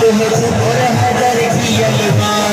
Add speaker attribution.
Speaker 1: तुम खुद रहदर की अलमा